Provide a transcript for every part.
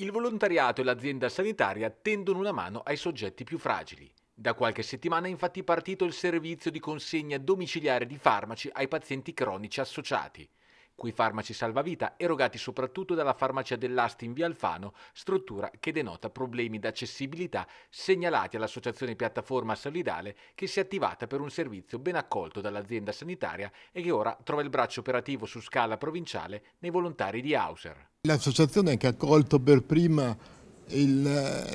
Il volontariato e l'azienda sanitaria tendono una mano ai soggetti più fragili. Da qualche settimana è infatti partito il servizio di consegna domiciliare di farmaci ai pazienti cronici associati quei farmaci salvavita erogati soprattutto dalla farmacia dell'Asti in via Alfano, struttura che denota problemi d'accessibilità segnalati all'associazione Piattaforma Solidale che si è attivata per un servizio ben accolto dall'azienda sanitaria e che ora trova il braccio operativo su scala provinciale nei volontari di Hauser. L'associazione che ha accolto per prima il,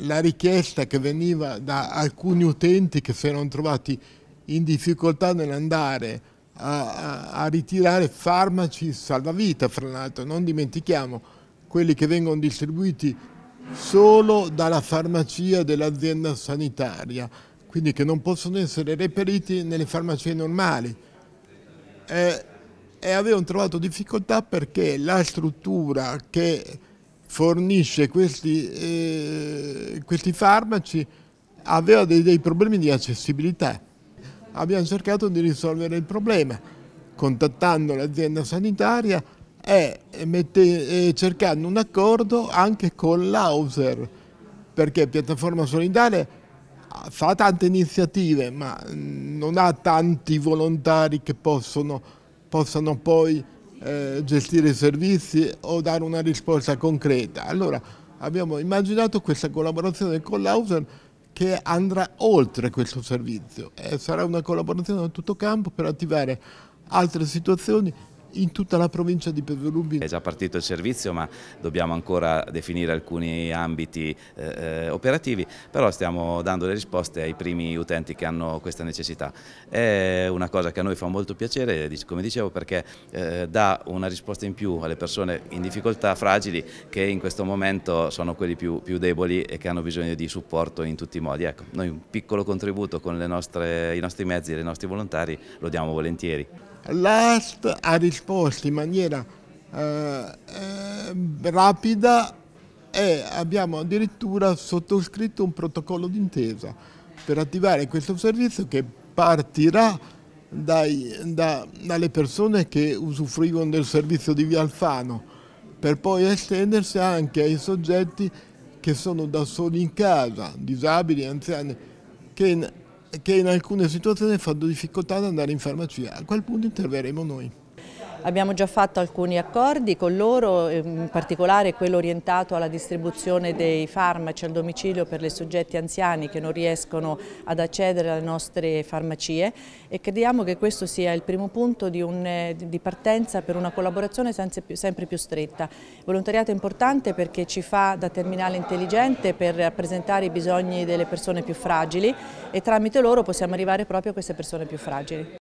la richiesta che veniva da alcuni utenti che si erano trovati in difficoltà nell'andare a, a, ritirare farmaci salvavita, fra l'altro, non dimentichiamo quelli che vengono distribuiti solo dalla farmacia dell'azienda sanitaria, quindi che non possono essere reperiti nelle farmacie normali. E, e avevano trovato difficoltà perché la struttura che fornisce questi, eh, questi farmaci aveva dei, dei problemi di accessibilità abbiamo cercato di risolvere il problema contattando l'azienda sanitaria e, mette, e cercando un accordo anche con l'Auser perché Piattaforma Solidale fa tante iniziative ma non ha tanti volontari che possono, possano poi eh, gestire i servizi o dare una risposta concreta. Allora abbiamo immaginato questa collaborazione con l'Auser che andrà oltre questo servizio. E sarà una collaborazione a tutto campo per attivare altre situazioni in tutta la provincia di Pesaro È già partito il servizio ma dobbiamo ancora definire alcuni ambiti eh, eh, operativi, però stiamo dando le risposte ai primi utenti che hanno questa necessità. È una cosa che a noi fa molto piacere, come dicevo, perché eh, dà una risposta in più alle persone in difficoltà, fragili, che in questo momento sono quelli più, più deboli e che hanno bisogno di supporto in tutti i modi. Ecco, noi un piccolo contributo con nostre, i nostri mezzi e i nostri volontari lo diamo volentieri. L'AST ha risposto in maniera eh, eh, rapida e abbiamo addirittura sottoscritto un protocollo d'intesa per attivare questo servizio che partirà dai, da, dalle persone che usufruivano del servizio di Via Alfano per poi estendersi anche ai soggetti che sono da soli in casa, disabili, anziani, che che in alcune situazioni fanno difficoltà ad andare in farmacia. A quel punto interverremo noi. Abbiamo già fatto alcuni accordi con loro, in particolare quello orientato alla distribuzione dei farmaci al domicilio per i soggetti anziani che non riescono ad accedere alle nostre farmacie e crediamo che questo sia il primo punto di, un, di partenza per una collaborazione sempre più stretta. Il volontariato è importante perché ci fa da terminale intelligente per rappresentare i bisogni delle persone più fragili e tramite loro possiamo arrivare proprio a queste persone più fragili.